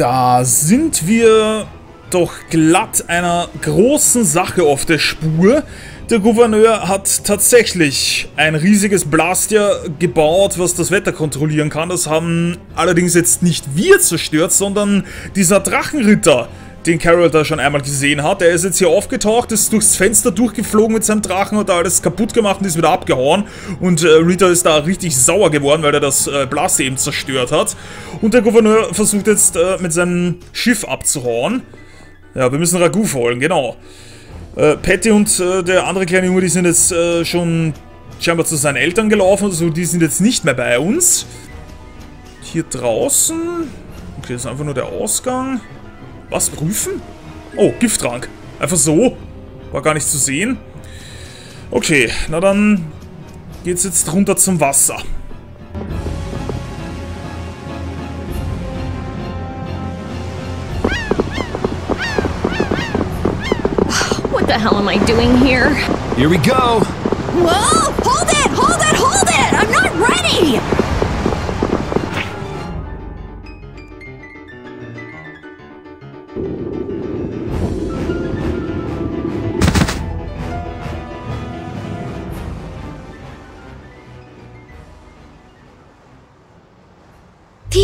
Da sind wir doch glatt einer großen Sache auf der Spur. Der Gouverneur hat tatsächlich ein riesiges Blastier gebaut, was das Wetter kontrollieren kann. Das haben allerdings jetzt nicht wir zerstört, sondern dieser Drachenritter, den Carol da schon einmal gesehen hat. Der ist jetzt hier aufgetaucht, ist durchs Fenster durchgeflogen mit seinem Drachen, hat da alles kaputt gemacht und ist wieder abgehauen. Und äh, Rita ist da richtig sauer geworden, weil er das äh, Blaster eben zerstört hat. Und der Gouverneur versucht jetzt äh, mit seinem Schiff abzuhauen. Ja, wir müssen Ragu holen, genau. Äh, Patty und äh, der andere kleine Junge, die sind jetzt äh, schon scheinbar zu seinen Eltern gelaufen, also die sind jetzt nicht mehr bei uns. Hier draußen... Okay, das ist einfach nur der Ausgang. Was, prüfen? Oh, Gifttrank. Einfach so. War gar nicht zu sehen. Okay, na dann geht's jetzt runter zum Wasser. What the hell am I doing here? Here we go. Whoa!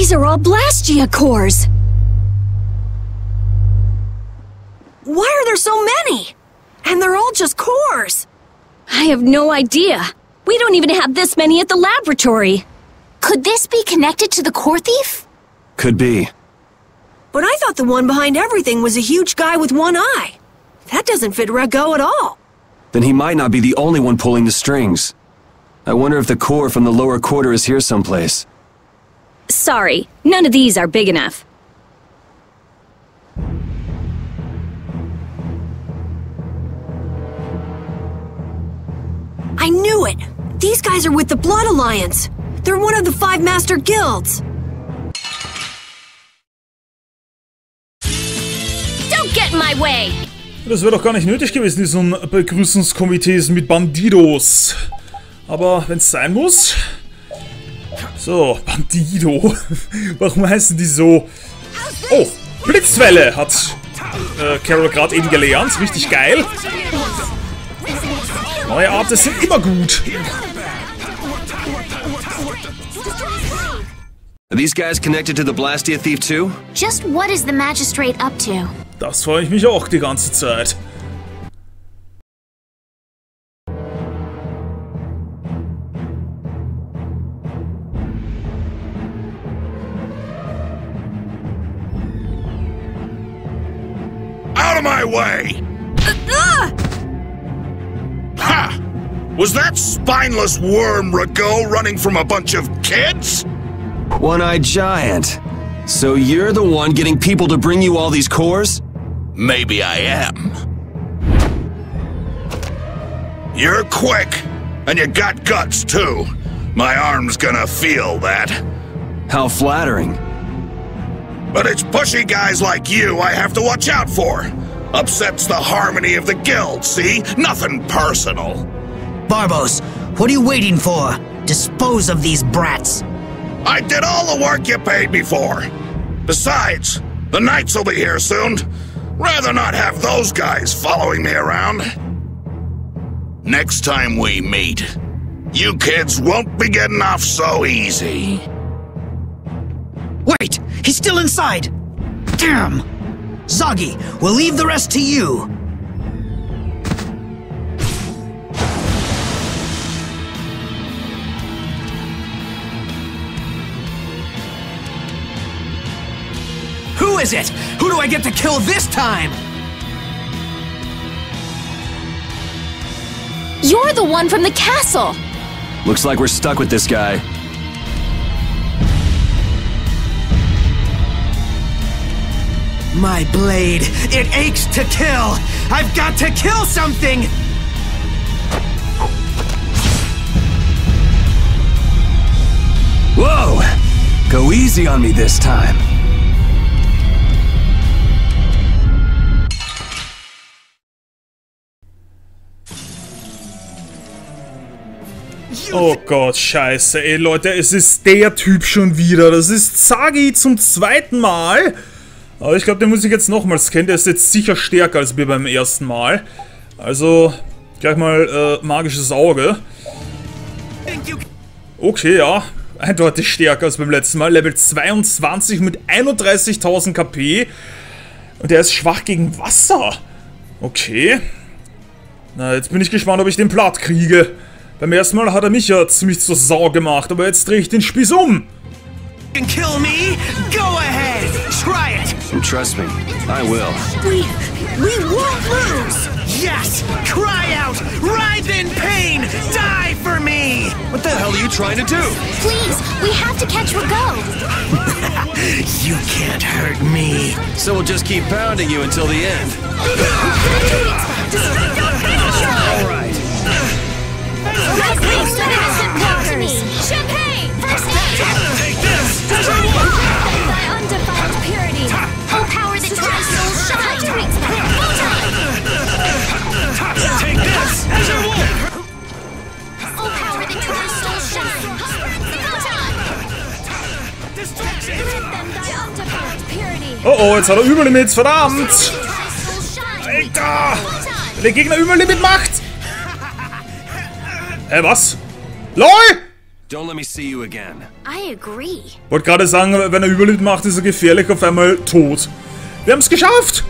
These are all Blastia cores! Why are there so many? And they're all just cores! I have no idea. We don't even have this many at the laboratory. Could this be connected to the core thief? Could be. But I thought the one behind everything was a huge guy with one eye. That doesn't fit Ragou at all. Then he might not be the only one pulling the strings. I wonder if the core from the lower quarter is here someplace. Sorry, none of these are big enough. I knew it! These guys are with the Blood Alliance. They're one of the five master guilds. Don't get in my way! Das wäre doch gar nicht nötig gewesen, diesen Begrüßungskomitees mit Bandidos. Aber wenn es sein muss... So, Bandido. Warum heißen die so? Oh, Blitzwelle hat äh, Carol gerade eben gelernt. Richtig geil. Neue Arten sind immer gut. Are these guys connected to the Blastia Thief too? Just what is the magistrate up to? Das freue ich mich auch die ganze Zeit. Was that spineless worm Ragou running from a bunch of kids? One-eyed giant. So you're the one getting people to bring you all these cores? Maybe I am. You're quick, and you got guts too. My arm's gonna feel that. How flattering. But it's pushy guys like you I have to watch out for. Upsets the harmony of the guild, see? Nothing personal. Barbos, what are you waiting for? Dispose of these brats. I did all the work you paid me for. Besides, the Knights will be here soon. Rather not have those guys following me around. Next time we meet, you kids won't be getting off so easy. Wait, he's still inside. Damn. Zagi, we'll leave the rest to you. Is it? Who do I get to kill this time? You're the one from the castle! Looks like we're stuck with this guy. My blade, it aches to kill. I've got to kill something. Whoa! Go easy on me this time. Oh Gott, scheiße. Ey, Leute, es ist der Typ schon wieder. Das ist Zagi zum zweiten Mal. Aber ich glaube, den muss ich jetzt nochmals kennen. Der ist jetzt sicher stärker als wir beim ersten Mal. Also, gleich mal äh, magisches Auge. Okay, ja. Eindeutig stärker als beim letzten Mal. Level 22 mit 31.000 KP. Und der ist schwach gegen Wasser. Okay. Na, jetzt bin ich gespannt, ob ich den platt kriege. Beim ersten Mal hat er mich ja ziemlich zur Sau gemacht, aber jetzt drehe ich den Spieß um. kill me? Go ahead! Try it! And trust me, I will. We... we won't lose! Yes! Cry out! Writhe in pain! Die for me! What the hell are you trying to do? Please, we have to catch Rago. You can't hurt me. So we'll just keep pounding you until the end. All right. Oh, power that drives soul shine. Photon. Distraction! Grant them thy undefiled purity. Oh jetzt hat er Überlimits, verdammt! Alter! Photon. Der Gegner Überlimit macht! Äh, was? LOL! Don't let me see you again. I agree. Wollte gerade sagen, wenn er Überlimit macht, ist er gefährlich auf einmal tot. Wir haben es geschafft!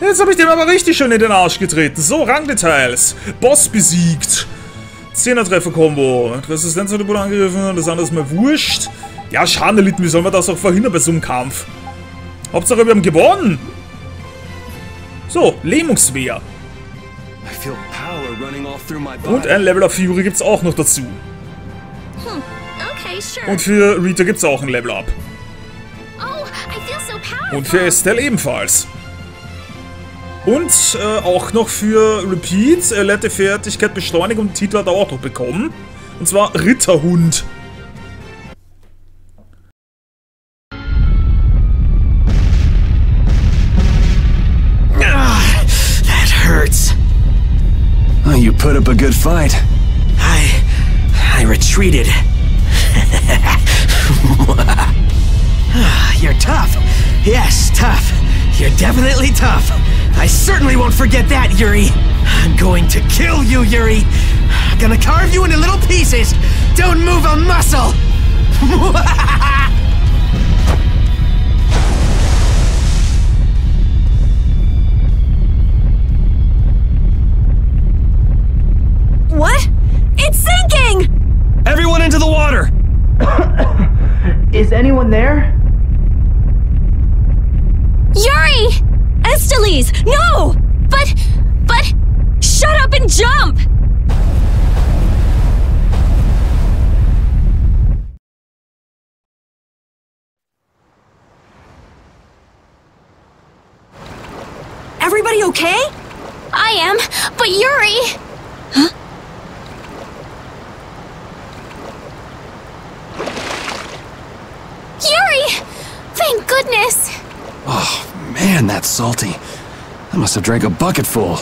Jetzt habe ich dem aber richtig schön in den Arsch getreten. So, Rangdetails. Boss besiegt. 10er Treffer-Kombo. Resistenz hat wurde angegriffen, das andere ist mir wurscht. Ja, Schaden erlitten, wie soll man das auch verhindern bei so einem Kampf? Hauptsache, wir haben gewonnen. So, Lähmungswehr. Und ein Level of Fury gibt's auch noch dazu. Sure. Und für Rita gibt's auch ein Level Up. oh. Und für Estelle ebenfalls. Und äh, auch noch für Repeat, erlernte Fertigkeit Beschleunigung und Titel hat er auch noch bekommen. Und zwar Ritterhund. Put up a good fight. I... I retreated. You're tough. Yes, tough. You're definitely tough. I certainly won't forget that, Yuri. I'm going to kill you, Yuri. I'm gonna carve you into little pieces. Don't move a muscle. Is anyone there? Yuri! Esteles! No! But. but. Shut up and jump! Everybody okay? I am, but Yuri. Huh? Yuri! Thank goodness. Man, that's salty. I must have drank a bucketful.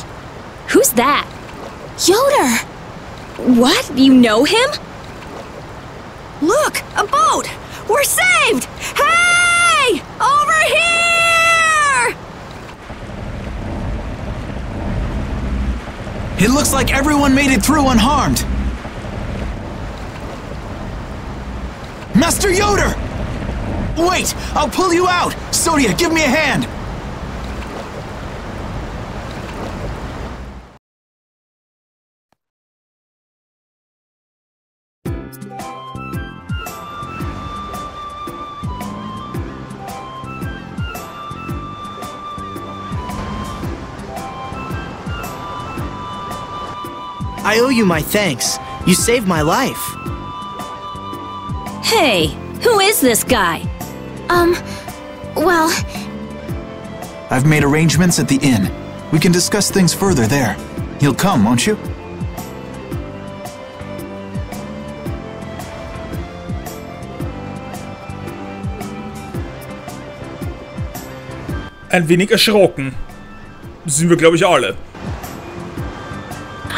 Who's that? Ioder! What? You know him? Look, a boat! We're saved! Hey! Over here! It looks like everyone made it through unharmed. Master Ioder! Wait, I'll pull you out! Sodia, give me a hand! I owe you my thanks. You saved my life. Hey, who is this guy? Um, well, I've made arrangements at the inn. We can discuss things further there. You'll come, won't you? Ein wenig erschrocken. Sind wir, glaube ich, alle.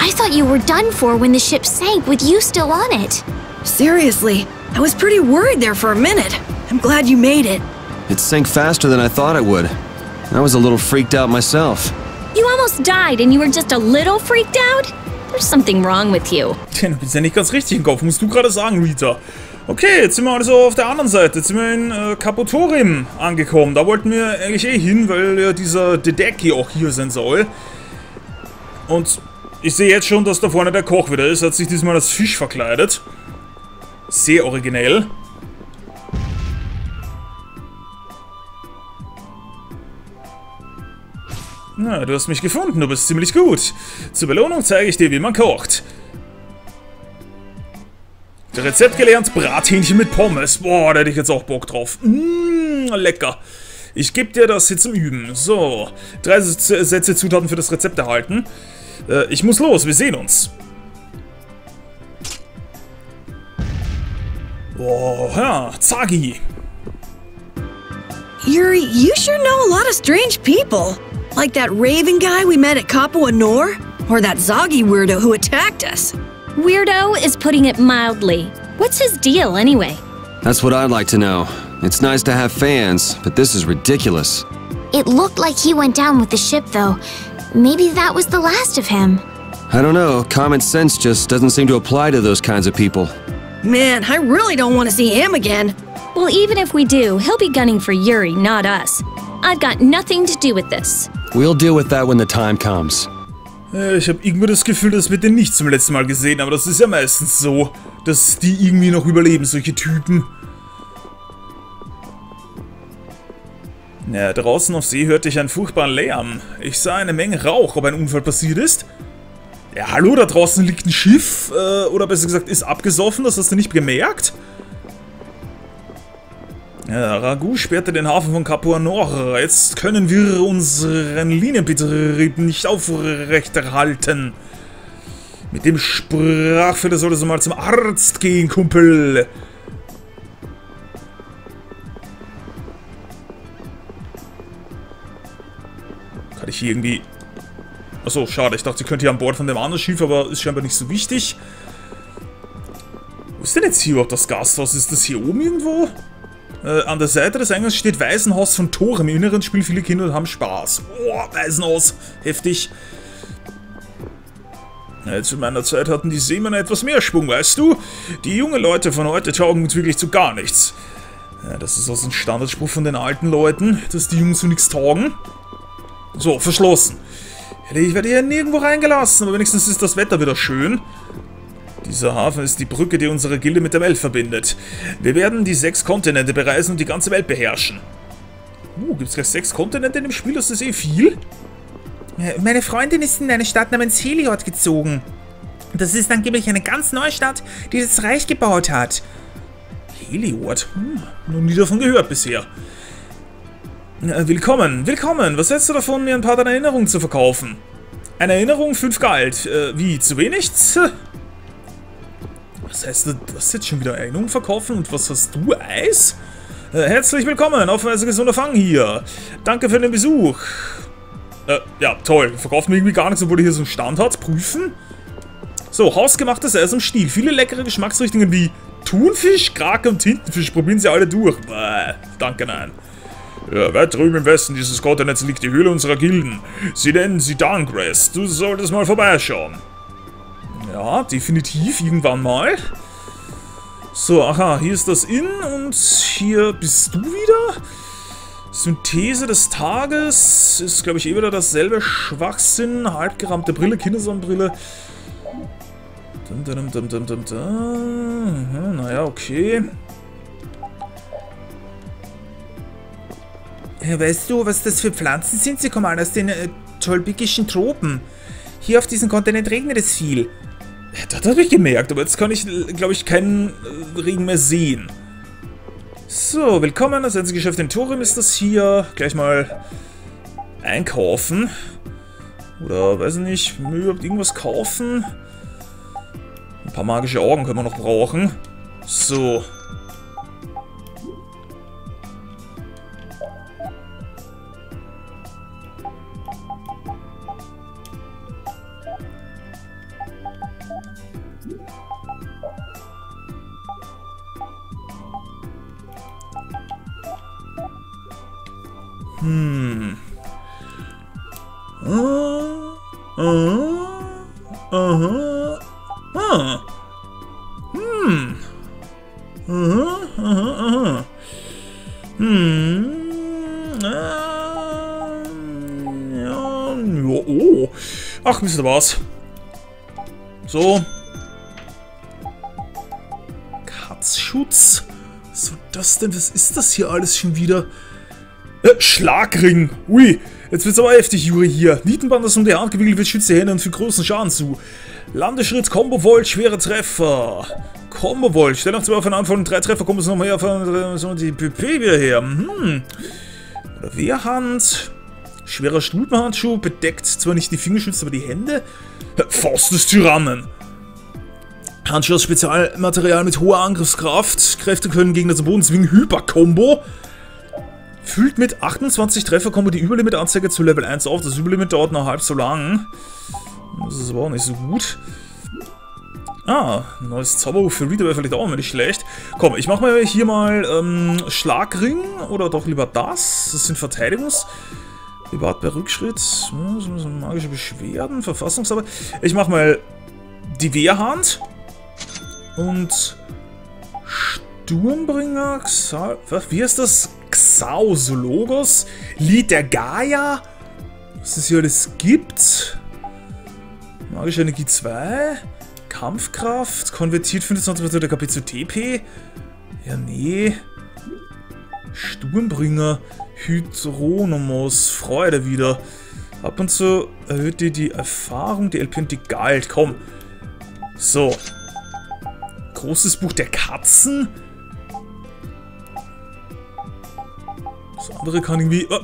I thought you were done for when the ship sank with you still on it. Seriously, I was pretty worried there for a minute. I'm glad you made it. It sank faster than I thought it would. I was a little freaked out myself. You almost died and you were just a little freaked out? There's something wrong with you. Du bist ja nicht ganz richtig im Kopf, musst du gerade sagen, Rita. Okay, jetzt sind wir also auf der anderen Seite. Jetzt sind wir in äh, Kapotorim angekommen. Da wollten wir eigentlich eh hin, weil ja dieser Dedeki auch hier sein soll. Und ich sehe jetzt schon, dass da vorne der Koch wieder ist. Hat sich diesmal als Fisch verkleidet. Sehr originell. Na, du hast mich gefunden, du bist ziemlich gut. Zur Belohnung zeige ich dir, wie man kocht. Rezept gelernt, Brathähnchen mit Pommes. Boah, da hätte ich jetzt auch Bock drauf. Mmh, lecker. Ich gebe dir das hier zum Üben. So, drei Sätze Zutaten für das Rezept erhalten. Äh, ich muss los, wir sehen uns. Boah, ja, Zagi. Yuri, you sure know a lot of strange people. Like that raven guy we met at Capua Nor? Or that Zagi weirdo who attacked us. Weirdo is putting it mildly. What's his deal, anyway? That's what I'd like to know. It's nice to have fans, but this is ridiculous. It looked like he went down with the ship, though. Maybe that was the last of him. I don't know, common sense just doesn't seem to apply to those kinds of people. Man, I really don't want to see him again. Well, even if we do, he'll be gunning for Yuri, not us. I've got nothing to do with this. We'll deal with that when the time comes. Äh, Ich habe irgendwie das Gefühl, dass wir den nicht zum letzten Mal gesehen haben. Aber das ist ja meistens so, dass die irgendwie noch überleben, solche Typen. Ja, draußen auf See hörte ich einen furchtbaren Lärm. Ich sah eine Menge Rauch, ob ein Unfall passiert ist. Ja, hallo, da draußen liegt ein Schiff, äh, oder besser gesagt, ist abgesoffen, das hast du nicht gemerkt? Ja, Ragu sperrte den Hafen von Capua Nor. Jetzt können wir unseren Linienbetrieb nicht aufrechterhalten. Mit dem Sprachfehler solltest du mal zum Arzt gehen, Kumpel. Kann ich hier irgendwie... Achso, schade. Ich dachte, sie könnte hier an Bord von dem anderen Schiff, aber ist scheinbar nicht so wichtig. Wo ist denn jetzt hier überhaupt das Gasthaus? Ist das hier oben irgendwo? Äh, an der Seite des Eingangs steht Waisenhaus von Tor. Im Inneren spielen viele Kinder und haben Spaß. Boah, Waisenhaus. Heftig. Ja, zu meiner Zeit hatten die Seemänner etwas mehr Schwung, weißt du? Die jungen Leute von heute taugen uns wirklich zu gar nichts. Ja, das ist also ein Standardspruch von den alten Leuten, dass die Jungs so nichts taugen. So, verschlossen. Ich werde hier nirgendwo reingelassen, aber wenigstens ist das Wetter wieder schön. Dieser Hafen ist die Brücke, die unsere Gilde mit der Welt verbindet. Wir werden die sechs Kontinente bereisen und die ganze Welt beherrschen. Uh, gibt es gleich sechs Kontinente in dem Spiel? Das ist eh viel. Äh, Meine Freundin ist in eine Stadt namens Heliod gezogen. Das ist angeblich eine ganz neue Stadt, die das Reich gebaut hat. Heliod? Hm, noch nie davon gehört bisher. Äh, Willkommen, willkommen. Was hältst du davon, mir ein paar deiner Erinnerungen zu verkaufen? Eine Erinnerung, 5 Gehalt. Äh, wie, zu wenig? Was heißt das? Du hast jetzt schon wieder Erinnerungen verkaufen und was hast du? Eis? Äh, herzlich willkommen auf Weise gesunder Fang hier. Danke für den Besuch. Äh, ja, toll. Verkauft mir irgendwie gar nichts, obwohl er hier so einen Stand hat. Prüfen. So, hausgemachtes Eis im Stil. Viele leckere Geschmacksrichtungen wie Thunfisch, Krake und Tintenfisch. Probieren Sie alle durch. Bäh, danke, nein. Ja, weit drüben im Westen dieses Kontinents liegt die Höhle unserer Gilden. Sie nennen sie Darngrass. Du solltest mal vorbeischauen. Ja, definitiv, irgendwann mal. So, aha, hier ist das Inn und hier bist du wieder. Synthese des Tages ist, glaube ich, eh wieder dasselbe Schwachsinn. Halbgerammte Brille, Kindersonnenbrille. Dum, dum, dum, dum, dum, dum. Naja, okay. Weißt du, was das für Pflanzen sind? Sie kommen alle aus den äh, tolbikischen Tropen. Hier auf diesem Kontinent regnet es viel. Ja, Das habe ich gemerkt, aber jetzt kann ich, glaube ich, keinen äh, Regen mehr sehen. So, willkommen. Das einzige Geschäft in Torim ist das hier. Gleich mal einkaufen. Oder, weiß ich nicht, überhaupt irgendwas kaufen. Ein paar magische Augen können wir noch brauchen. So. Wisst ihr was? So. Katzschutz? Soll das denn? Was ist das hier alles schon wieder? Äh, Schlagring. Ui, jetzt wird's aber heftig, Juri, hier. Nietenband, das um die Hand gewickelt wird, schützt die Hände und fügt großen Schaden zu. Landeschritt, Combo Volt, schwere Treffer. Combo Volt, stell noch zwei auf einen Anfall drei Treffer, kommt es nochmal her, von so die PP wieder her. Hm. Oder Wehrhand. Schwerer Stubenhandschuh, bedeckt zwar nicht die Finger, schützt aber die Hände. Faust des Tyrannen. Handschuh aus Spezialmaterial mit hoher Angriffskraft. Kräfte können Gegner zu Boden zwingen. Hyper-Combo. Füllt mit 28 Treffer-Combo die Überlimit-Anzeige zu Level 1 auf. Das Überlimit dauert noch halb so lang. Das ist aber auch nicht so gut. Ah, neues Zauberbuch für Reader wäre vielleicht auch nicht schlecht. Komm, ich mach mal hier mal ähm, Schlagring oder doch lieber das. Das sind Verteidigungs... Bewahrt bei Rückschritt, hm, magische Beschwerden, Verfassungsarbeit. Ich mach mal die Wehrhand und Sturmbringer, Xa wie heißt das? Xausologos, Lied der Gaia, was es hier alles gibt. Magische Energie 2, Kampfkraft, konvertiert 25% der KP zu TP. Ja, nee. Sturmbringer, Hydronomos, Freude wieder. Ab und zu erhöht dir die Erfahrung, die LP und die Galt. Komm. So. Großes Buch der Katzen. Das andere kann irgendwie... Oh,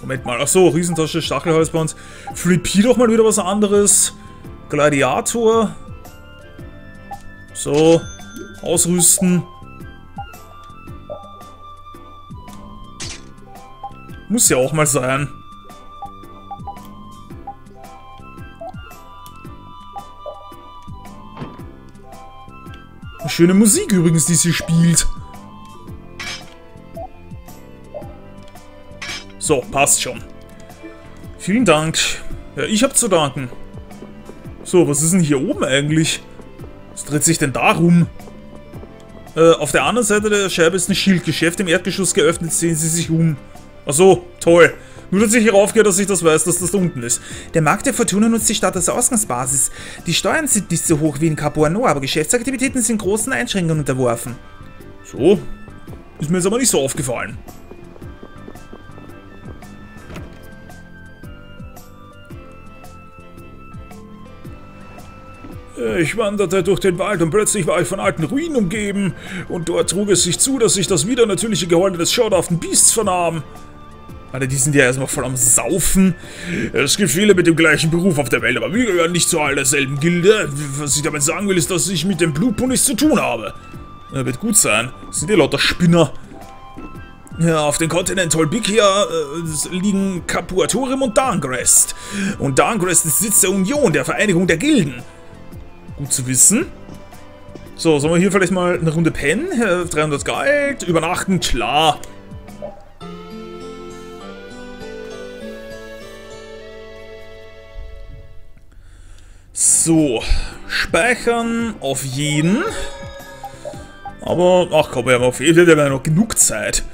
Moment mal. Achso, Riesentasche, Stachelhalsband. Flippi doch mal wieder was anderes. Gladiator. So. Ausrüsten. Muss ja auch mal sein. Schöne Musik übrigens, die sie spielt. So, passt schon. Vielen Dank. Ja, ich hab zu danken. So, was ist denn hier oben eigentlich? Was dreht sich denn da rum? Äh, auf der anderen Seite der Scheibe ist ein Schildgeschäft im Erdgeschoss geöffnet, sehen Sie sich um. Achso, toll. Nur, dass ich hierauf gehe, dass ich das weiß, dass das da unten ist. Der Markt der Fortuna nutzt die Stadt als Ausgangsbasis. Die Steuern sind nicht so hoch wie in Capuano, aber Geschäftsaktivitäten sind großen Einschränkungen unterworfen. So. Ist mir jetzt aber nicht so aufgefallen. Ich wanderte durch den Wald und plötzlich war ich von alten Ruinen umgeben. Und dort trug es sich zu, dass ich das wieder natürliche Geheule des schauderhaften Biests vernahm. Alter, die sind ja erstmal voll am Saufen. Es gibt viele mit dem gleichen Beruf auf der Welt, aber wir gehören nicht zu all derselben Gilde. Was ich damit sagen will, ist, dass ich mit dem nichts zu tun habe. Ja, wird gut sein. Das sind ja lauter Spinner. Ja, auf dem Kontinent Tolbikia äh, liegen Capuatorim und Darngrest. Und Darngrest ist Sitz der Union, der Vereinigung der Gilden. Gut zu wissen. So, sollen wir hier vielleicht mal eine Runde pennen? 300 Geld, übernachten, klar. So, speichern auf jeden. Aber, ach komm, wir haben auf jeden Fall noch genug Zeit.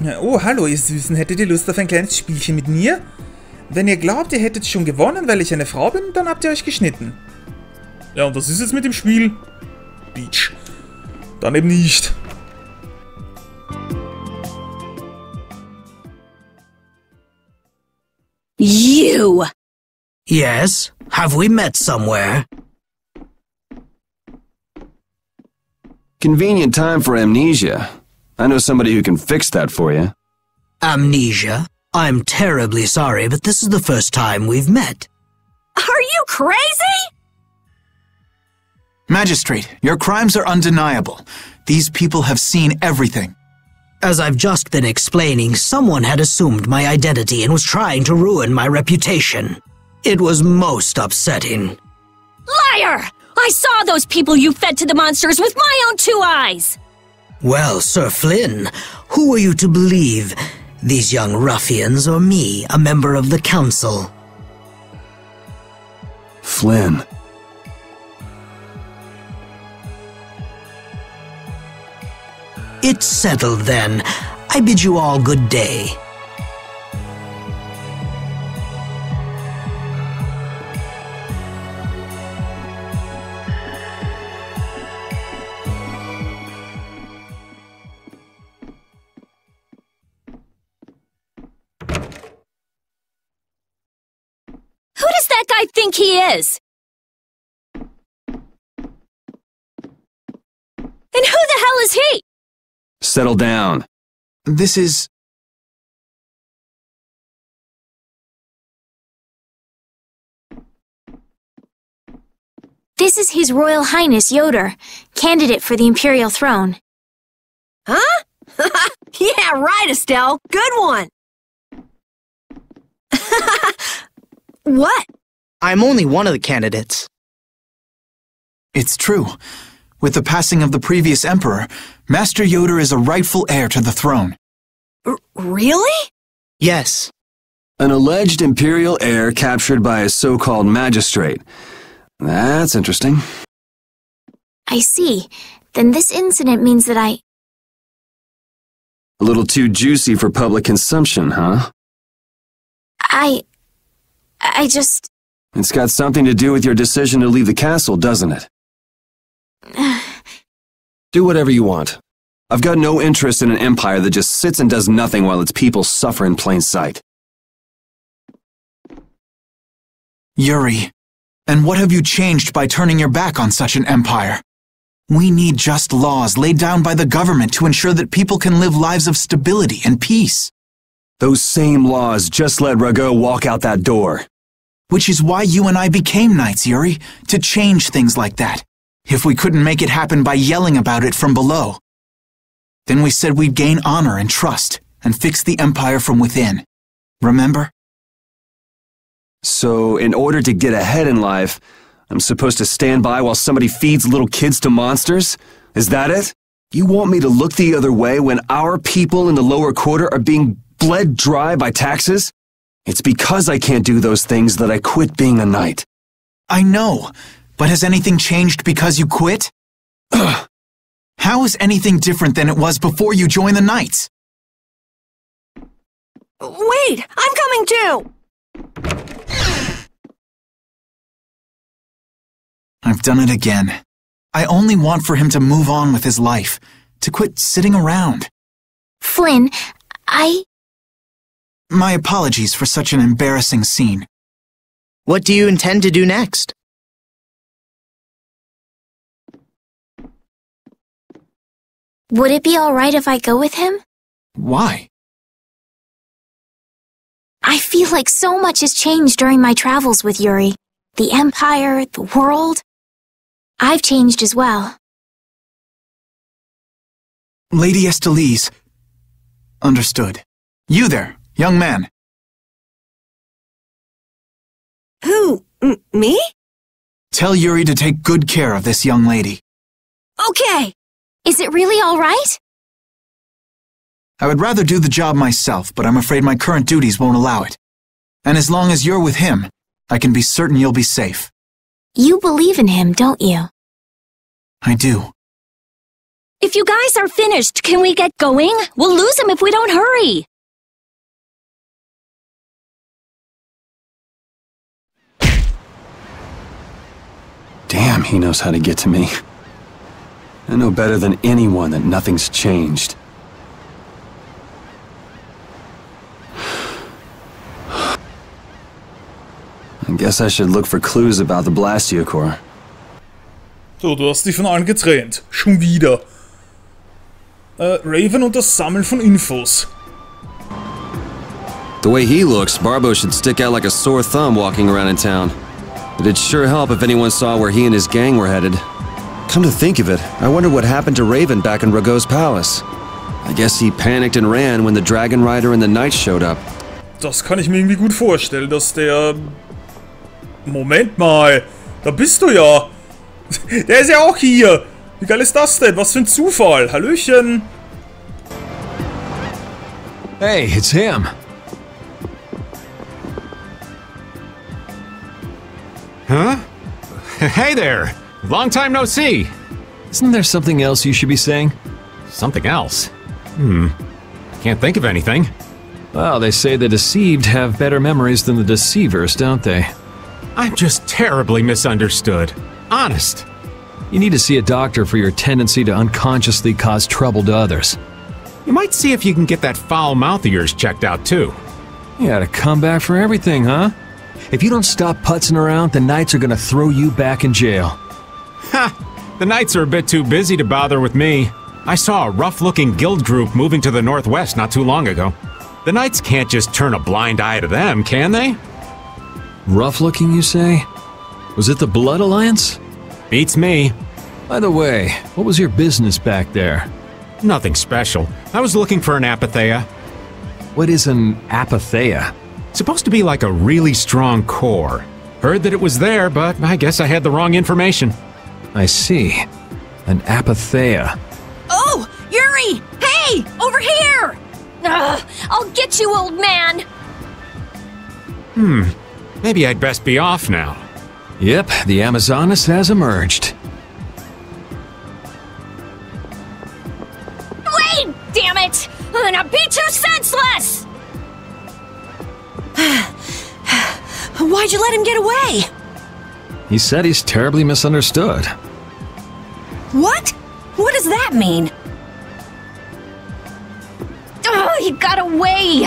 Ja, oh, hallo ihr Süßen, hättet ihr Lust auf ein kleines Spielchen mit mir? Wenn ihr glaubt, ihr hättet schon gewonnen, weil ich eine Frau bin, dann habt ihr euch geschnitten. Ja, und was ist jetzt mit dem Spiel? Beach. Dann eben nicht. You! Yes? Have we met somewhere? Convenient time for amnesia. I know somebody who can fix that for you. Amnesia? I'm terribly sorry, but this is the first time we've met. Are you crazy? Magistrate, your crimes are undeniable. These people have seen everything. As I've just been explaining, someone had assumed my identity and was trying to ruin my reputation. It was most upsetting. Liar! I saw those people you fed to the monsters with my own two eyes! Well, Sir Flynn, who are you to believe? These young ruffians or me, a member of the council? Flynn. It's settled then. I bid you all good day. Who does that guy think he is? And who the hell is he? Settle down. This is. This is His Royal Highness Ioder, candidate for the Imperial throne. Huh? yeah, right, Estelle. Good one. what? I'm only one of the candidates. It's true. With the passing of the previous emperor, Master Ioder is a rightful heir to the throne. R- really? Yes. An alleged imperial heir captured by a so-called magistrate. That's interesting. I see. Then this incident means that I. A little too juicy for public consumption, huh? I. I just. It's got something to do with your decision to leave the castle, doesn't it? Do whatever you want. I've got no interest in an empire that just sits and does nothing while its people suffer in plain sight. Yuri, and what have you changed by turning your back on such an empire? We need just laws laid down by the government to ensure that people can live lives of stability and peace. Those same laws just let Ragou walk out that door. Which is why you and I became knights, Yuri, to change things like that. If we couldn't make it happen by yelling about it from below. Then we said we'd gain honor and trust and fix the empire from within. Remember? So, in order to get ahead in life, I'm supposed to stand by while somebody feeds little kids to monsters? Is that it? You want me to look the other way when our people in the lower quarter are being bled dry by taxes? It's because I can't do those things that I quit being a knight. I know, but has anything changed because you quit? Ugh. How is anything different than it was before you joined the Knights? Wait, I'm coming too. I've done it again. I only want for him to move on with his life, to quit sitting around. Flynn, I. My apologies for such an embarrassing scene. What do you intend to do next? Would it be alright if I go with him? Why? I feel like so much has changed during my travels with Yuri. The Empire, the world. I've changed as well. Lady Estellise. Understood. You there, young man. Who? M- me? Tell Yuri to take good care of this young lady. Okay. Is it really alright? I would rather do the job myself, but I'm afraid my current duties won't allow it. And as long as you're with him, I can be certain you'll be safe. You believe in him, don't you? I do. If you guys are finished, can we get going? We'll lose him if we don't hurry. Damn, he knows how to get to me. I know better than anyone that nothing's changed. I guess I should look for clues about the Blastia core. So, du hast dich von allen getrennt. Schon wieder. Äh, Raven und das Sammeln von Infos. The way he looks, Barbo should stick out like a sore thumb walking around in town. It'd sure help if anyone saw where he and his gang were headed. Come to think of it, I wonder what happened to Raven back in Ragou's palace. I guess he panicked and ran when the Dragon Rider and the Knight showed up. Das kann ich mir irgendwie gut vorstellen, dass der... Moment mal, da bist du ja. Der ist ja auch hier. Wie geil ist das denn? Was für ein Zufall. Hallöchen. Hey, it's him. Huh? Hey there! Long time no see! Isn't there something else you should be saying? Something else? Hmm. Can't think of anything. Well, they say the deceived have better memories than the deceivers, don't they? I'm just terribly misunderstood. Honest. You need to see a doctor for your tendency to unconsciously cause trouble to others. You might see if you can get that foul mouth of yours checked out, too. You got a comeback for everything, huh? If you don't stop putzing around, the Knights are gonna throw you back in jail. Ha! The Knights are a bit too busy to bother with me. I saw a rough-looking guild group moving to the northwest not too long ago. The Knights can't just turn a blind eye to them, can they? Rough looking, you say? Was it the Blood Alliance? Beats me. By the way, what was your business back there? Nothing special. I was looking for an apatheia. What is an apatheia? Supposed to be like a really strong core. Heard that it was there, but I guess I had the wrong information. I see. An apatheia. Oh! Yuri! Hey! Over here! Ugh, I'll get you, old man! Hmm. Maybe I'd best be off now. Yep, the Amazonas has emerged. He said he's terribly misunderstood. What? What does that mean? Oh, he got away!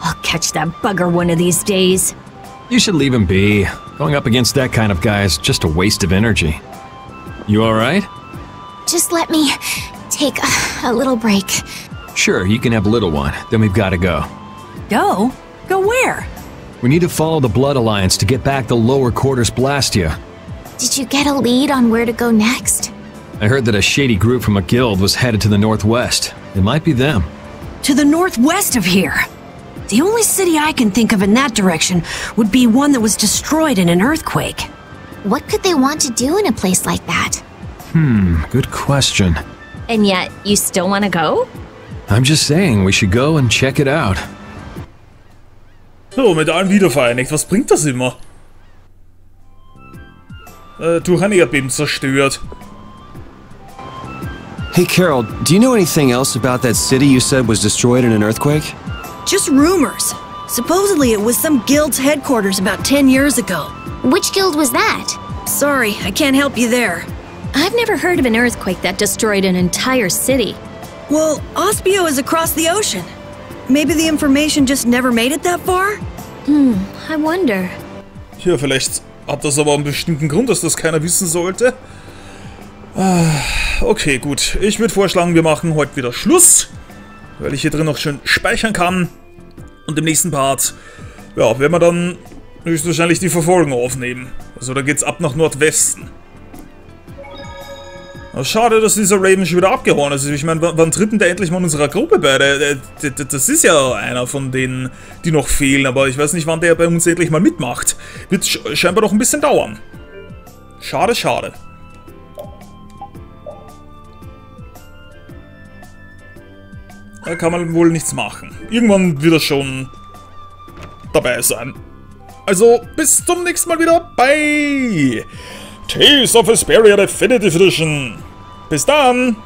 I'll catch that bugger one of these days. You should leave him be. Going up against that kind of guy is just a waste of energy. You alright? Just let me take a, a little break. Sure, you can have a little one, then we've gotta go. Go? Go where? We need to follow the Blood Alliance to get back the lower quarters Blastia. Did you get a lead on where to go next? I heard that a shady group from a guild was headed to the northwest. It might be them. To the northwest of here. The only city I can think of in that direction would be one that was destroyed in an earthquake. What could they want to do in a place like that? Hmm, good question. And yet, you still want to go? I'm just saying, we should go and check it out. So, mit allen wiedervereinigt. Was bringt das immer? Äh, durch ein Erdbeben zerstört. Hey Karol, do you know anything else about that city you said was destroyed in an earthquake? Just rumors. Supposedly it was some guild's headquarters about 10 years ago. Which guild was that? Sorry, I can't help you there. I've never heard of an earthquake that destroyed an entire city. Well, Aspio is across the ocean. Maybe the information just never made it that far? Hmm, I wonder. Ja, vielleicht hat das aber einen bestimmten Grund, dass das keiner wissen sollte. Ah, okay, gut. Ich würde vorschlagen, wir machen heute wieder Schluss. Weil ich hier drin noch schön speichern kann. Und im nächsten Part, ja, werden wir dann höchstwahrscheinlich die Verfolgung aufnehmen. Also da geht's ab nach Nordwesten. Schade, dass dieser Raven schon wieder abgehauen ist. Ich meine, wann tritt denn der endlich mal in unserer Gruppe bei? Der, der, der, das ist ja einer von denen, die noch fehlen, aber ich weiß nicht, wann der bei uns endlich mal mitmacht. Wird scheinbar noch ein bisschen dauern. Schade, schade. Da kann man wohl nichts machen. Irgendwann wird er schon dabei sein. Also, bis zum nächsten Mal wieder bei Tales of Asperia Definitive Edition. Bis dann!